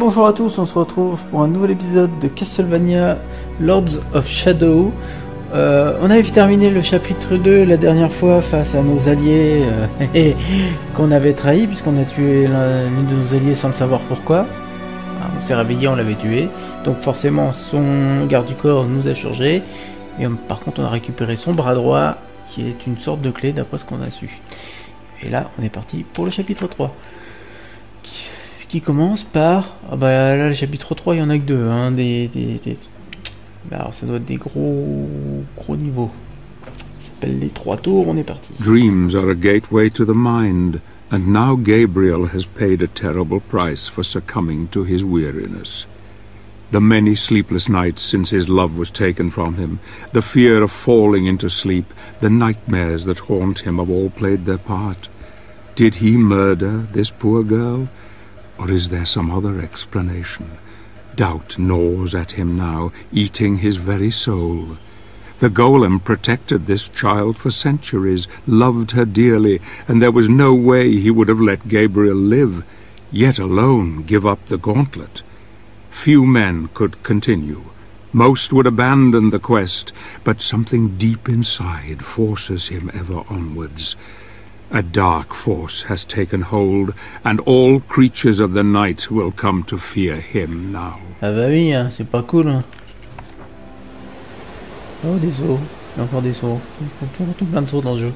bonjour à tous, on se retrouve pour un nouvel épisode de Castlevania Lords of Shadow. Euh, on avait terminé le chapitre 2 la dernière fois face à nos alliés euh, qu'on avait trahis puisqu'on a tué l'une de nos alliés sans le savoir pourquoi. Ah, on s'est réveillé, on l'avait tué. Donc forcément son garde du corps nous a changé. Et par contre on a récupéré son bras droit qui est une sorte de clé d'après ce qu'on a su. Et là on est parti pour le chapitre 3 qui commence par. Ah bah là, le chapitre 3, il y en a que deux. Hein, des, des, des... Alors, ça doit être des gros, gros niveaux. Ça s'appelle les trois tours, on est parti. Dreams are a gateway to the mind, and now Gabriel has paid a terrible price for succumbing to his weariness. The many sleepless nights since his love was taken from him, the fear of falling into sleep, the nightmares that haunt him have all played their part. Did he murder this poor girl? Or is there some other explanation? Doubt gnaws at him now, eating his very soul. The golem protected this child for centuries, loved her dearly, and there was no way he would have let Gabriel live, yet alone give up the gauntlet. Few men could continue. Most would abandon the quest, but something deep inside forces him ever onwards. A dark force has taken hold, and all creatures of the night will come to fear him now. Ah bah oui, hein, c'est pas cool. Hein. Oh, des sauts. Il y a encore des sauts. Il y a toujours tout plein de sauts dans le jeu.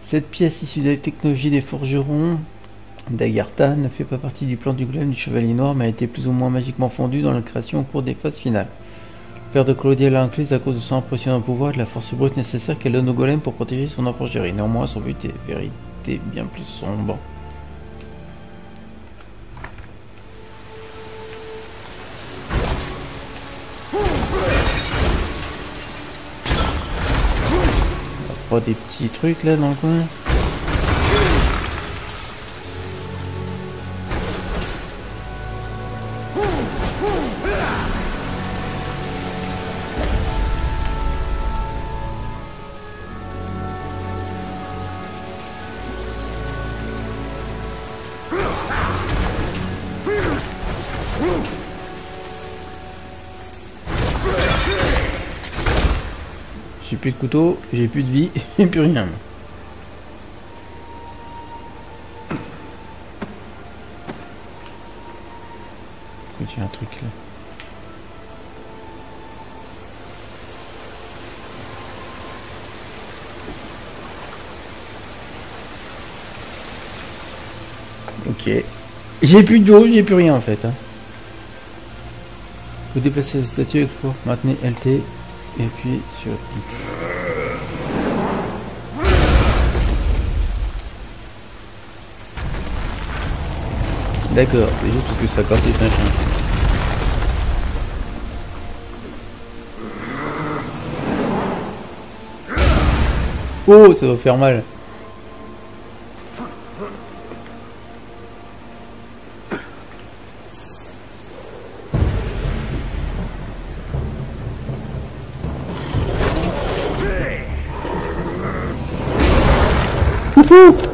Cette pièce issue de la technologie des forgerons d'Agartha ne fait pas partie du plan du golem du Chevalier Noir, mais a été plus ou moins magiquement fondue dans la création au cours des phases finales. De Claudia l'a à cause de son impressionnant pouvoir et de la force brute nécessaire qu'elle donne au golem pour protéger son enfant chéri. Néanmoins, son but est vérité bien plus sombre. Pas des petits trucs là dans le coin plus de couteau, j'ai plus de vie, et plus rien. J'ai un truc là. Ok. J'ai plus de dos, j'ai plus rien en fait. Hein. Vous déplacez la statue pour maintenir LT et puis sur X. D'accord, c'est juste parce que ça casse ce machin. Oh, ça va faire mal. Ah,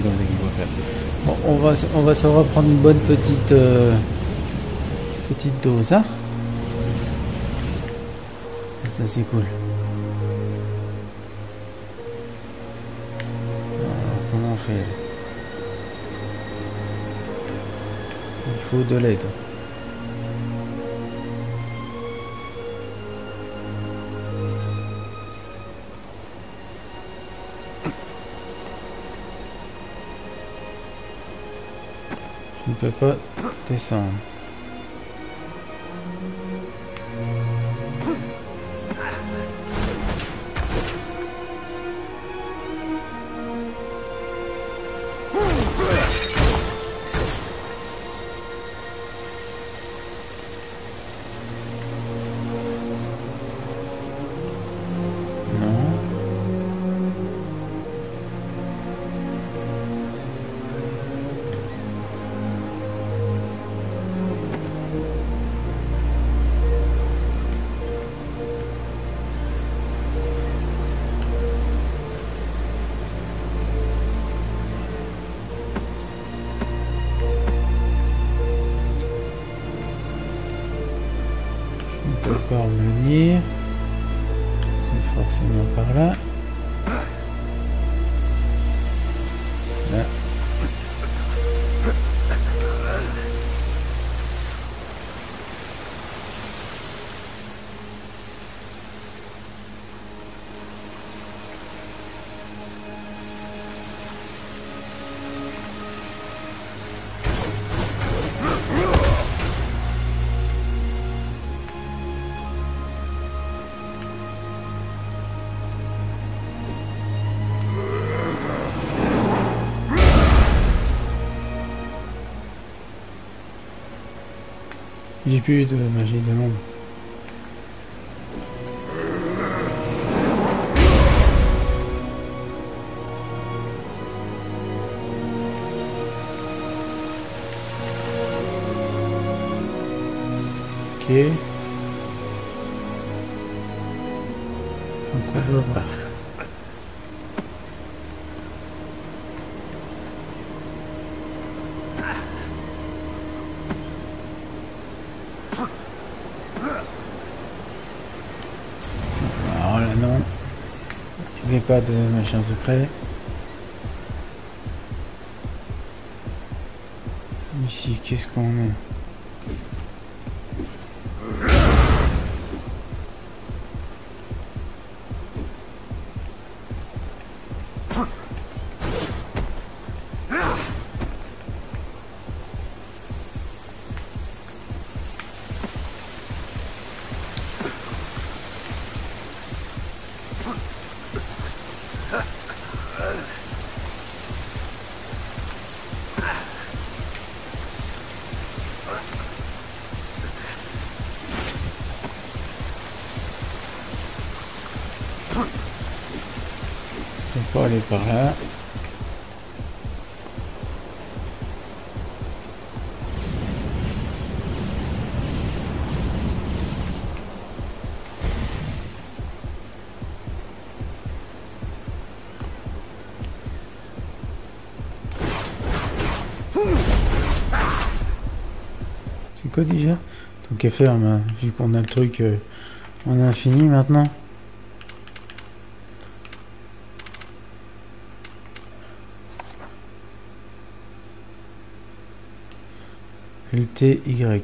Bon, on va, on va savoir prendre une bonne petite, euh, petite dose, hein Ça, c'est cool. Comment on fait Il faut de l'aide. Ne peux pas descendre. J'ai plus de magie de l'ombre. Machin secret. Ici, qu'est-ce qu'on a par là. C'est quoi déjà? Tant qu'à faire, vu qu'on a le truc euh, en infini maintenant. LTY.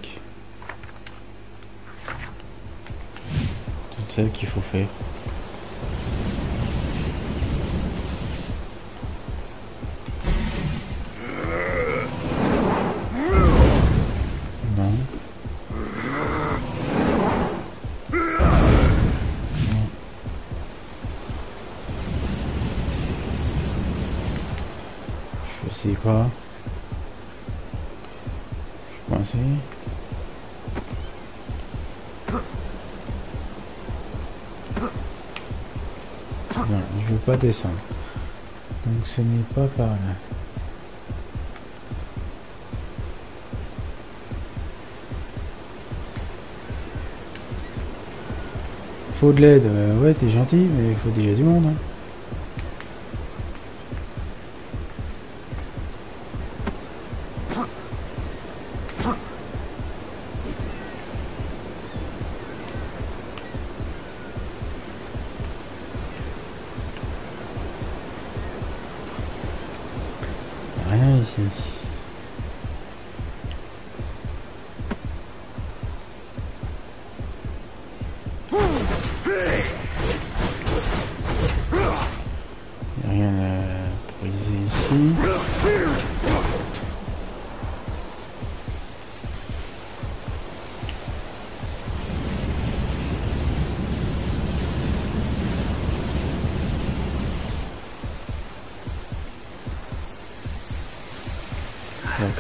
C'est celle qu'il faut faire. Non. Je sais pas. Coincé. Non, je veux pas descendre. Donc ce n'est pas par là. Faut de l'aide, euh, ouais t'es gentil, mais il faut déjà du monde. hein.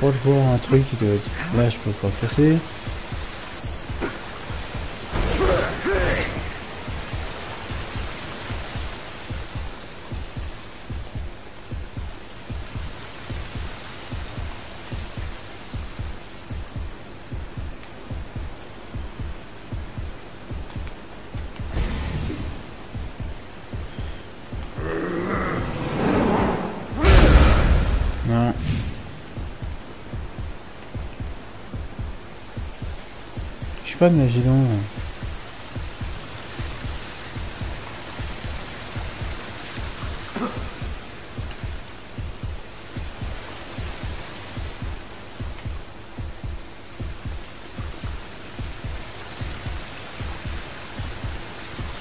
Pas le voir un truc qui doit être... Là, je peux pas passer. De magie donc.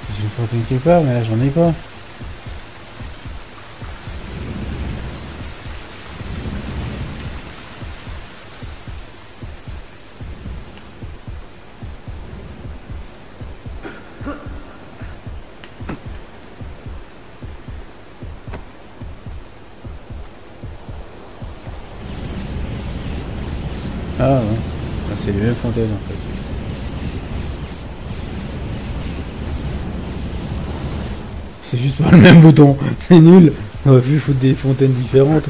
C'est une fortune quelque part, mais là j'en ai pas. Ah, c'est les mêmes fontaines en fait. C'est juste pas le même bouton. C'est nul. On aurait pu foutre des fontaines différentes.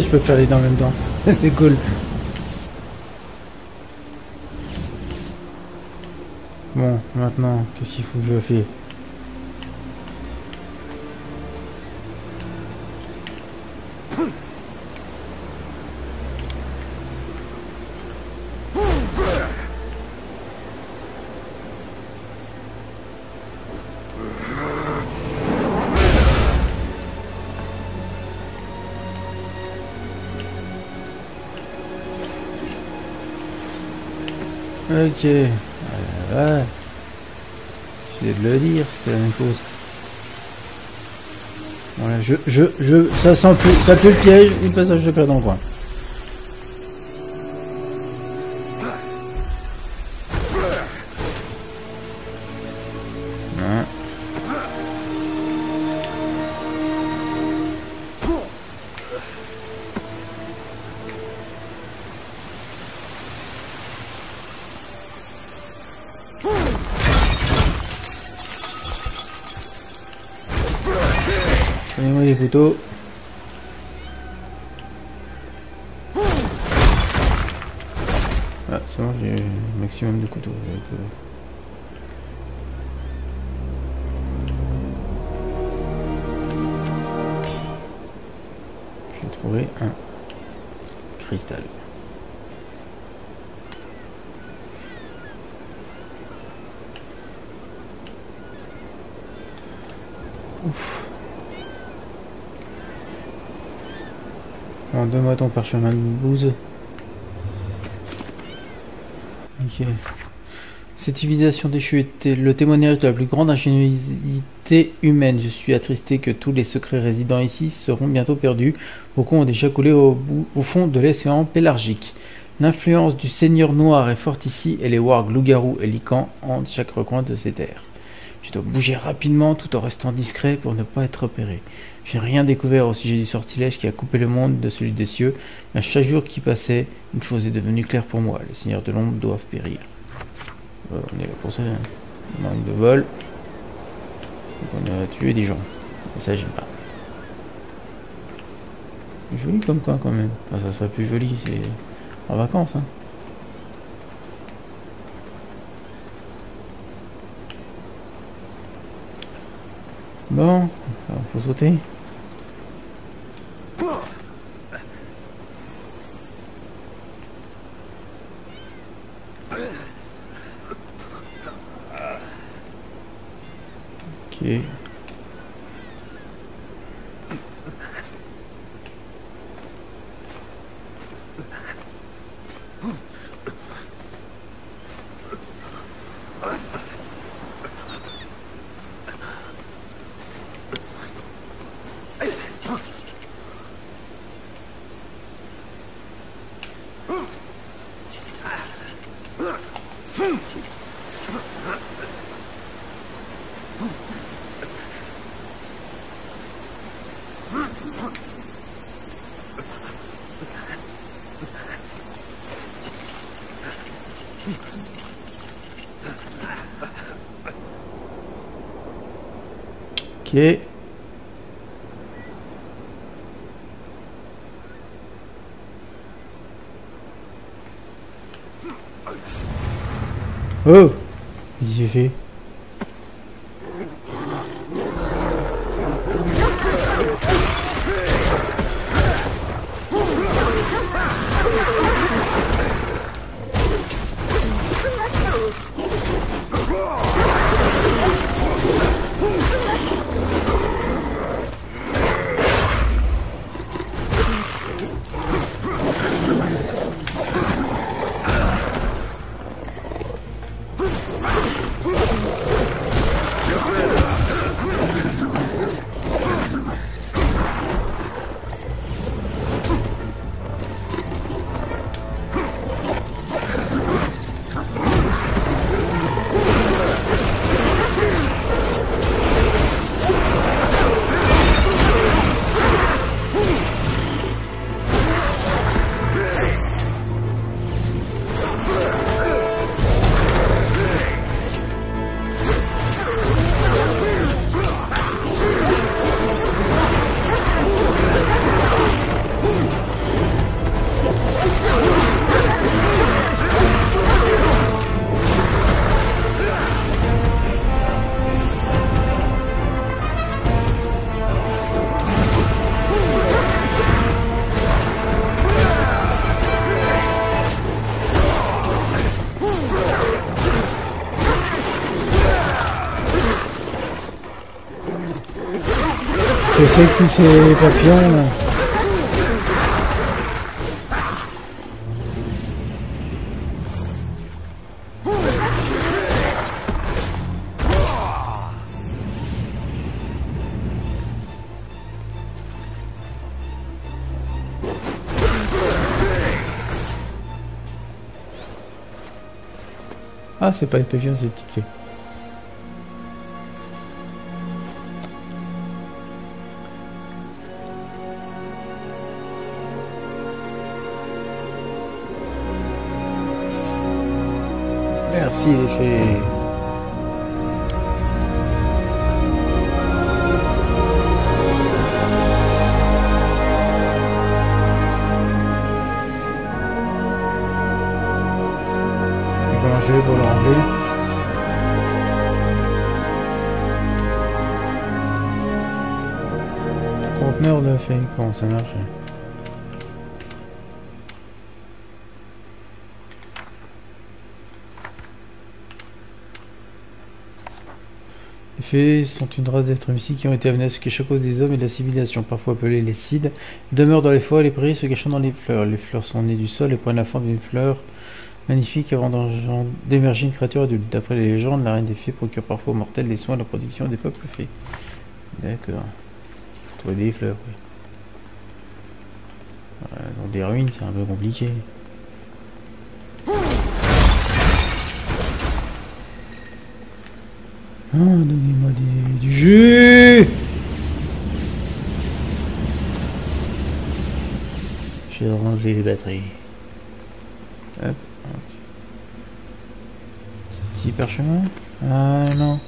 Je peux faire les deux en même temps. C'est cool. Bon, maintenant, qu'est-ce qu'il faut que je fasse? Euh, ouais. J'ai de le dire, c'était la même chose. Voilà, je, je, je, ça sent plus, ça pue le piège, une passage de secret dans le coin. Ah, c'est j'ai un maximum de couteaux. J'ai trouvé un cristal. Ouf. Bon, donne-moi ton parchemin de bouse. Cette civilisation déchue était le témoignage de la plus grande ingéniosité humaine. Je suis attristé que tous les secrets résidant ici seront bientôt perdus. Beaucoup ont déjà coulé au, fond de l'océan pélargique. L'influence du Seigneur Noir est forte ici et les wargs, loups-garous et licans hantent chaque recoin de ces terres. Je dois bouger rapidement tout en restant discret pour ne pas être repéré. J'ai rien découvert au sujet du sortilège qui a coupé le monde de celui des cieux, mais à chaque jour qui passait, une chose est devenue claire pour moi. Les seigneurs de l'ombre doivent périr. On est là pour ça. hein. Manque de vol. Donc on a tué des gens. Et ça, j'aime pas. Joli comme coin quand même. Enfin, ça serait plus joli, c'est en vacances. Hein. Bon, alors, faut sauter. Ok. Ok. Oh Qu'est-ce qu'il que c'est que tous ces papillons là Ah, c'est pas une papillon, c'est une petite fée. Fées. Et Comment je fais pour le remplir Conteneur de fées, comment ça marche Fées sont une race d'êtres mystiques qui ont été amenés à se cacher à cause des hommes et de la civilisation, parfois appelés les Cides. Demeurent dans les forêts et les prairies, se cachant dans les fleurs. Les fleurs sont nées du sol et prennent la forme d'une fleur magnifique avant d'émerger une créature adulte. D'après les légendes, la reine des fées procure parfois aux mortels les soins et la protection des peuples fées. D'accord. Trouver des fleurs, oui. Dans des ruines, c'est un peu compliqué. Ah, donnez-moi du jus Je vais ranger les batteries. Hop, ok. Petit parchemin Ah non.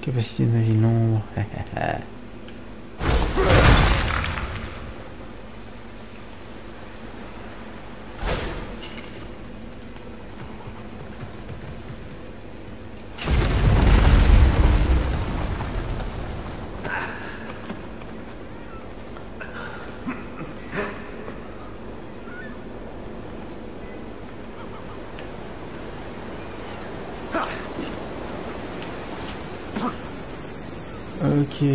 Capacité de magie nombre. Je vais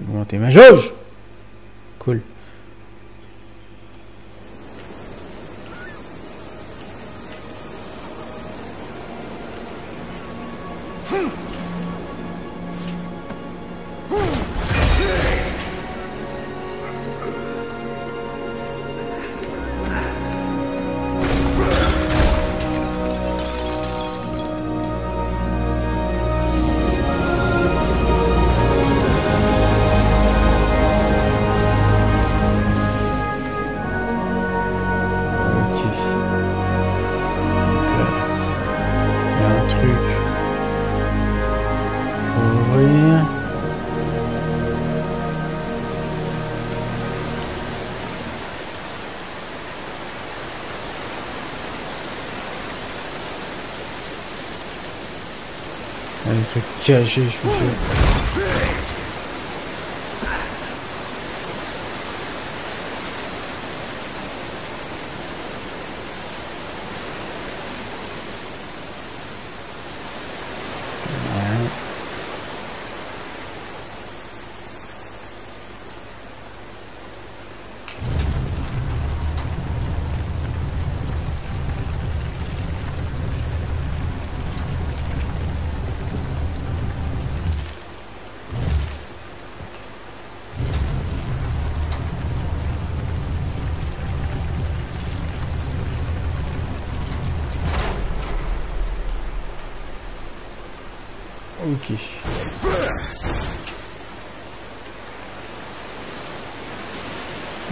augmenter ma jauge pour ouvrir. Il y a des trucs cachés, je suis sûr. Ouais.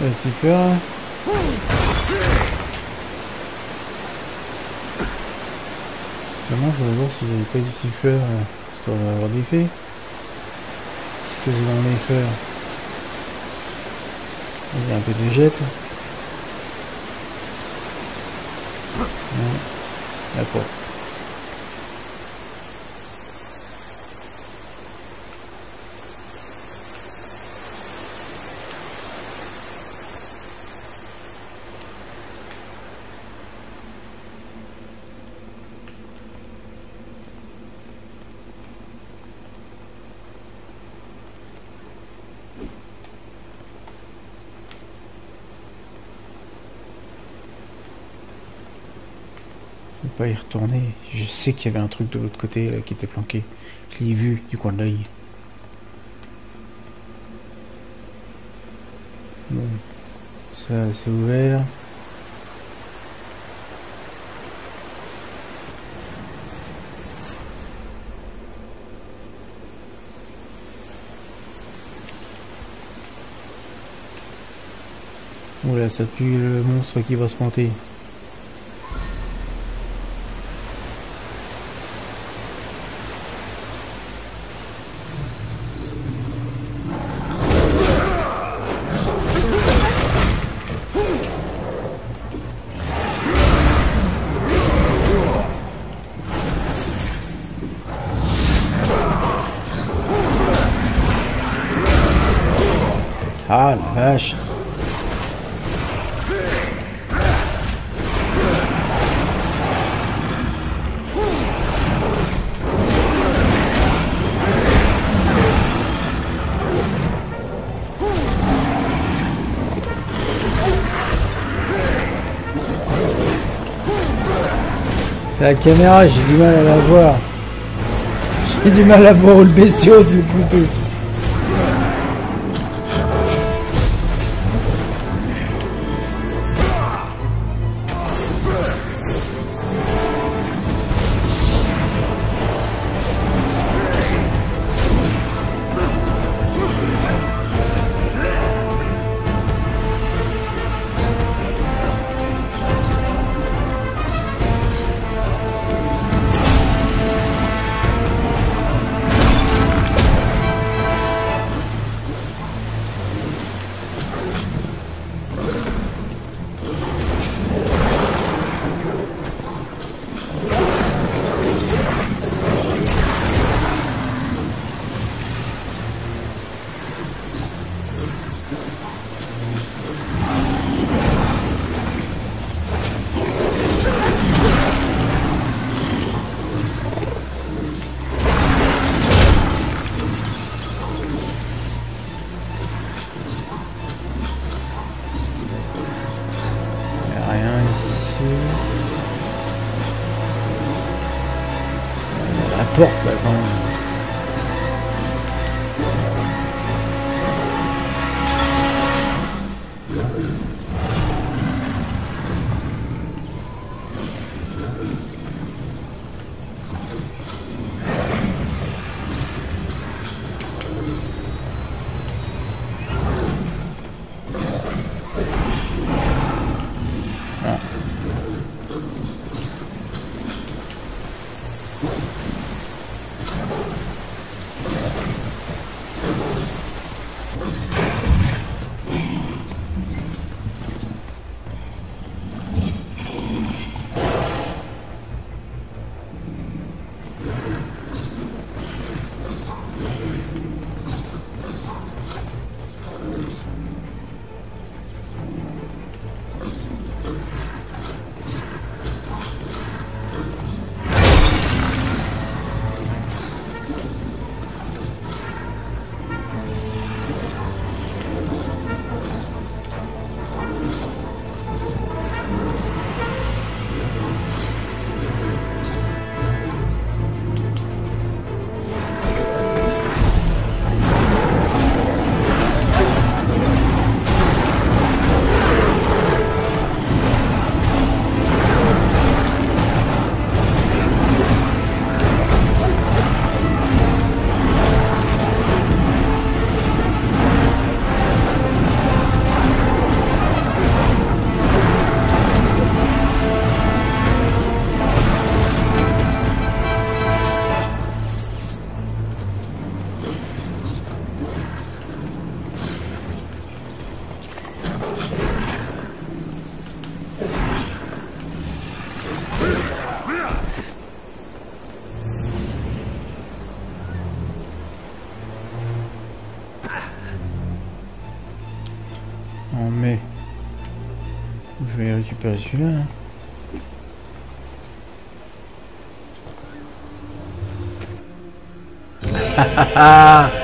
Ok. Petit. Justement, je voudrais voir si j'avais pas des petits fleurs, euh, histoire d'avoir des faits. Ce que j'ai dans les fleurs. Il y a un peu de jette. D'accord. Y retourner. Je sais qu'il y avait un truc de l'autre côté là, qui était planqué. Je l'ai vu du coin de l'œil. Bon. Ça, c'est ouvert. Oula, ça pue le monstre qui va se planter. C'est la caméra, j'ai du mal à la voir. J'ai du mal à voir le bestiau sous le couteau. Pas celui-là. Hein.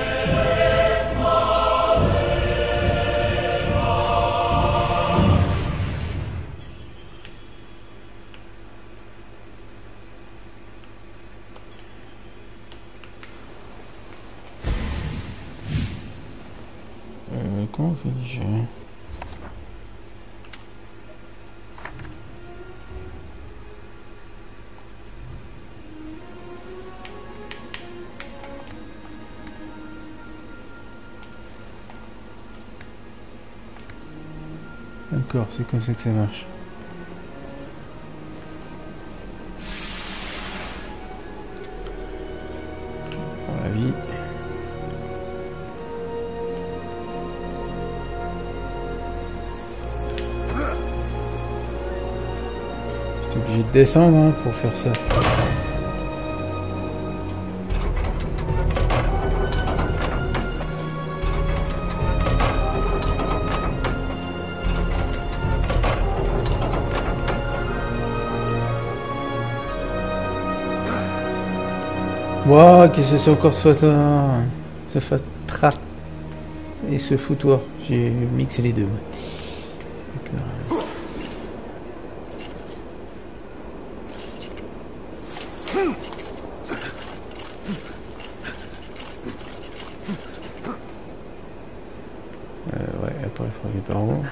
c'est comme ça que ça marche. Pour la vie. J'étais obligé de descendre hein, pour faire ça. Waouh, qu'est-ce que c'est encore ce, fatra et ce foutoir J'ai mixé les deux. Ouais. Euh, ouais, après il faut aller par en haut.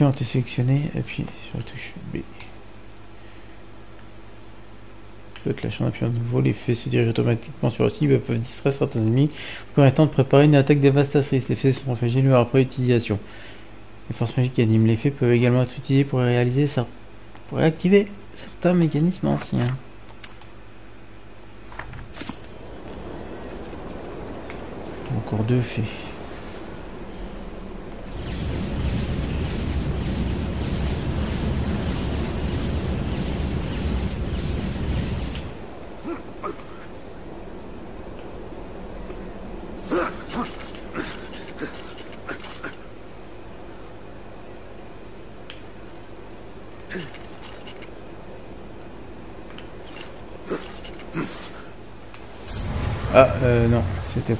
Ont été sélectionnés, appuyez sur la touche B. Peut lâcher un appui à nouveau, les faits se dirigent automatiquement sur la cible et peuvent distraire certains ennemis pour un temps de préparer une attaque dévastatrice. Les faits sont fragiles après utilisation. Les forces magiques qui animent les faits peuvent également être utilisées pour réaliser pour réactiver certains mécanismes anciens. Encore deux faits.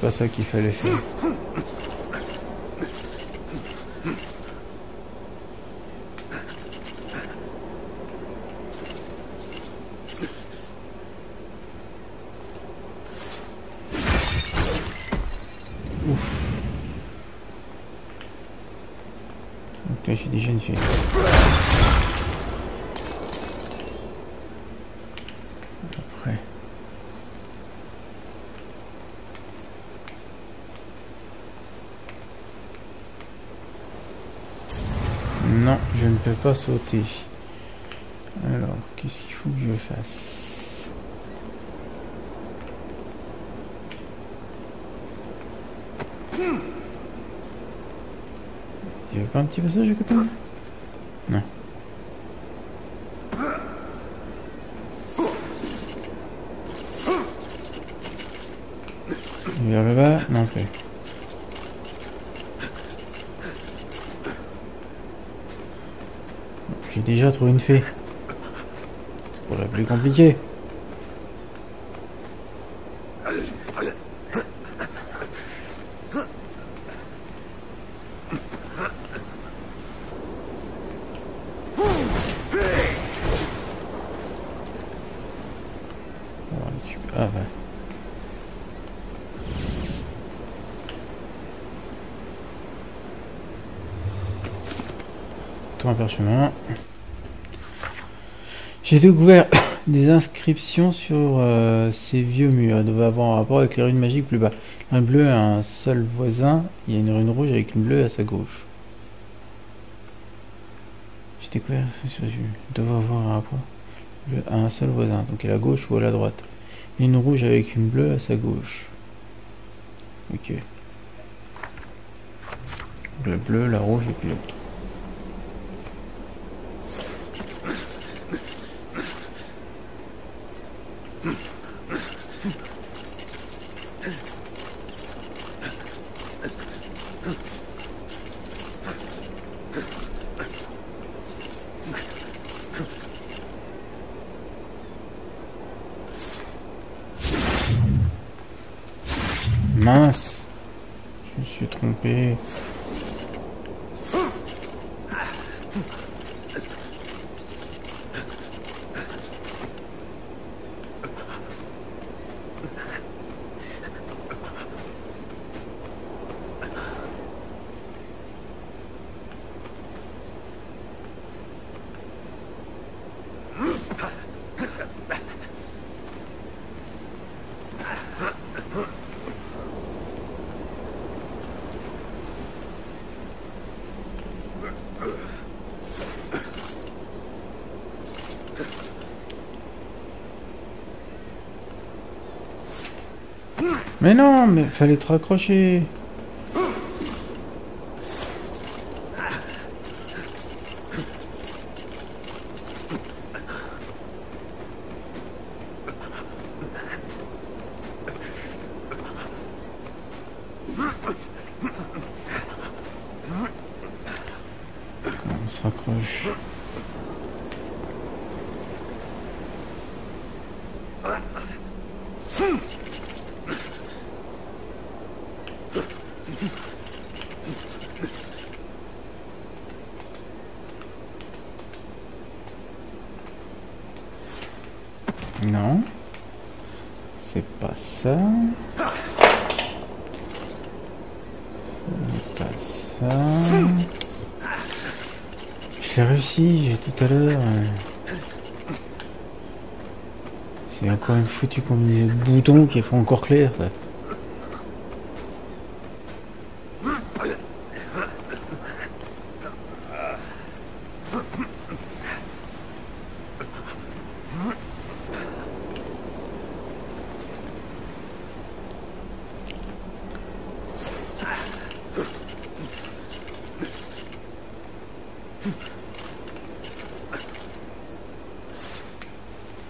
Pas ça qu'il fallait faire. Ouf. Donc là, j'ai déjà une fille. Après. Non, je ne peux pas sauter. Alors, qu'est-ce qu'il faut que je fasse? Il y avait pas un petit passage à côté Non. Vers le bas Non plus. J'ai déjà trouvé une fée. C'est pour la plus compliquée. Ah un parchemin. J'ai découvert des inscriptions sur euh, ces vieux murs. Elles devaient avoir un rapport avec les runes magiques plus bas. La rune bleue a un seul voisin. Il y a une rune rouge avec une bleue à sa gauche. J'ai découvert sur doivent avoir un rapport bleu un seul voisin. Donc à la gauche ou à la droite. Une rouge avec une bleue à sa gauche. Ok. Le bleu, la rouge et puis l'autre. Mince Je me suis trompé. Mais non, mais fallait te raccrocher. On se raccroche. Non. C'est pas ça. C'est pas ça. J'ai réussi, j'ai tout à l'heure. euh. C'est encore une foutue boutons qui est encore clair, ça.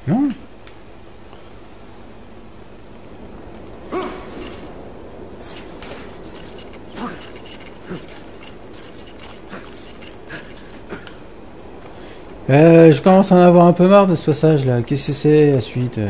Non Euh, je commence à en avoir un peu marre de ce passage là. Qu'est-ce que c'est la suite euh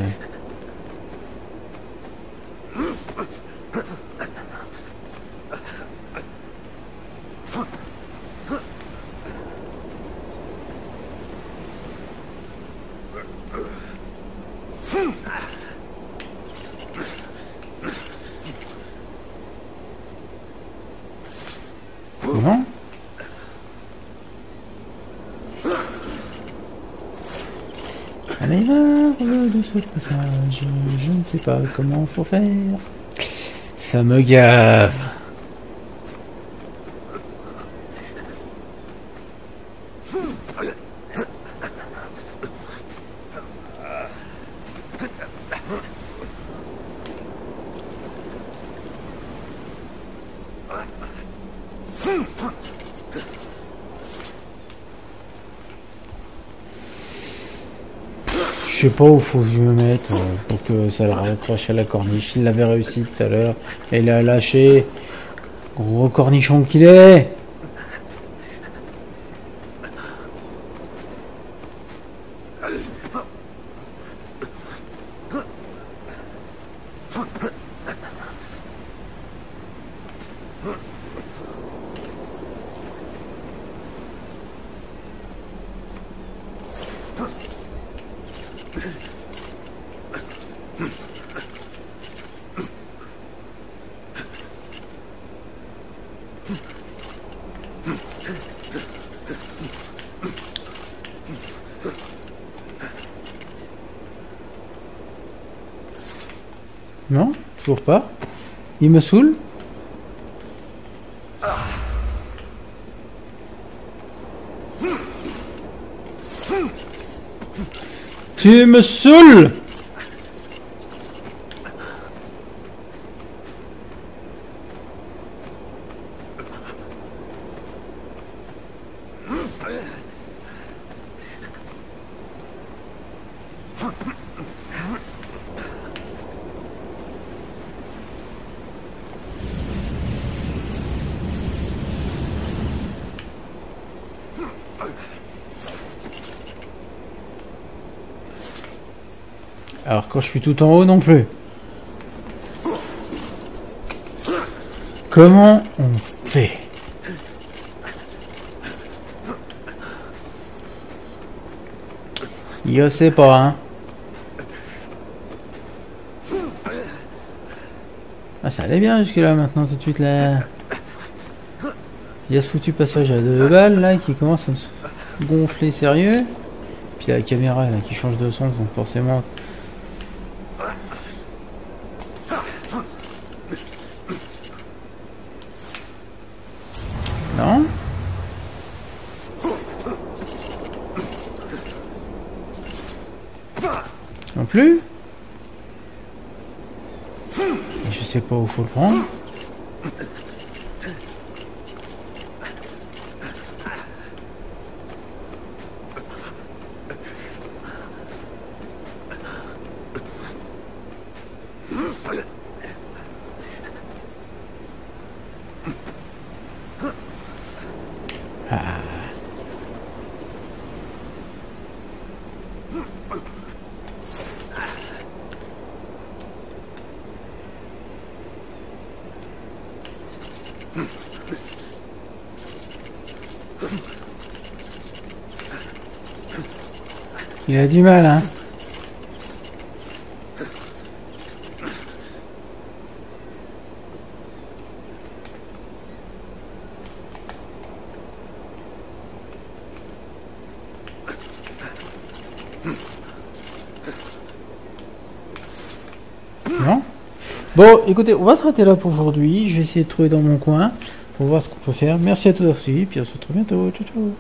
J'en ai marre de ce je ne sais pas comment faut faire. Ça me gave. Je sais pas où faut que je me mette euh, pour que ça le raccroche à la corniche. Il l'avait réussi tout à l'heure. Et il a lâché. Gros cornichon qu'il est. Non Toujours pas Il me saoule. Tu me saoules Alors quand je suis tout en haut non plus. Comment on fait? Je sais pas, hein. Ah, ça allait bien jusque là maintenant, tout de suite là. Il y a ce foutu passage à deux balles là qui commence à me gonfler sérieux. Puis la caméra là qui change de sens, donc forcément Non Non plus je sais pas où faut le prendre. Il a du mal, hein Non Bon, écoutez, on va s'arrêter là pour aujourd'hui. Je vais essayer de trouver dans mon coin pour voir ce qu'on peut faire. Merci à tous d'avoir suivi, puis on se retrouve bientôt. Ciao, ciao